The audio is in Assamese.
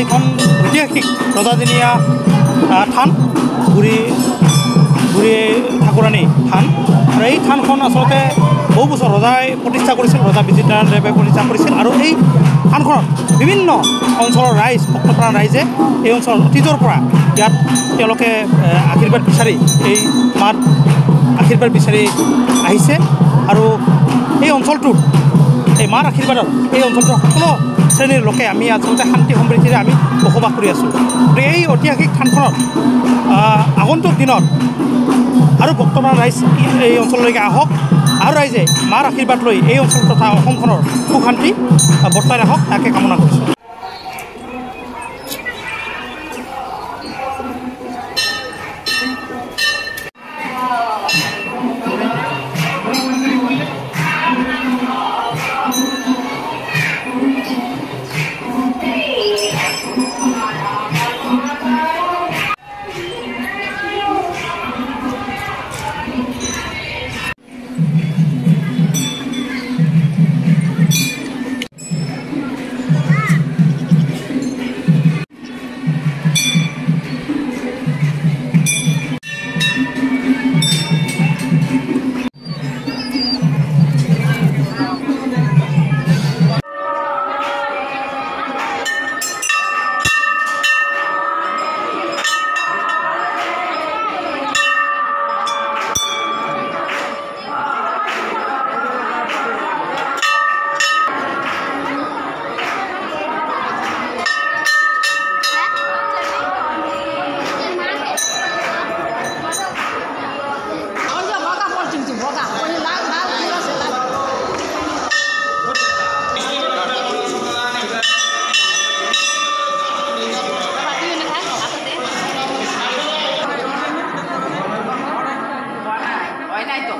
এইখন ঐতিহাসিক ৰজাদিনীয়া থান বুঢ়ী বুঢ়ী ঠাকুৰাণী থান। আৰু এই থানখন আচলতে বহু বছৰ ৰজাই প্ৰতিষ্ঠা কৰিছিল ৰজা বিজিতাৰায়ণ দেৱে প্ৰতিষ্ঠা কৰিছিল। আৰু এই থানখনত বিভিন্ন অঞ্চলৰ ৰাইজ ভক্তপ্ৰাণ ৰাইজে এই অঞ্চলৰ অতীজৰ পৰা ইয়াত তেওঁলোকে আশীৰ্বাদ বিচাৰি এই মাত আশীৰ্বাদ বিচাৰি আহিছে। আৰু এই অঞ্চলটোত এই মাৰ আশীৰ্বাদত এই অঞ্চলটোৰ সকলো শ্ৰেণীৰ লোকে আমি আচলতে শান্তি সমৃদ্ধিৰে আমি বসবাস কৰি আছোঁ। গতিকে এই ঐতিহাসিক থানখনত আগন্তুক দিনত আৰু বৰ্তমান ৰাইজ এই অঞ্চললৈকে আহক আৰু ৰাইজে মাৰ আশীৰ্বাদ লৈ এই অঞ্চল তথা অসমখনৰ সুখ শান্তি বৰ্তাই ৰাখক তাকে কামনা কৰিছোঁ। 带走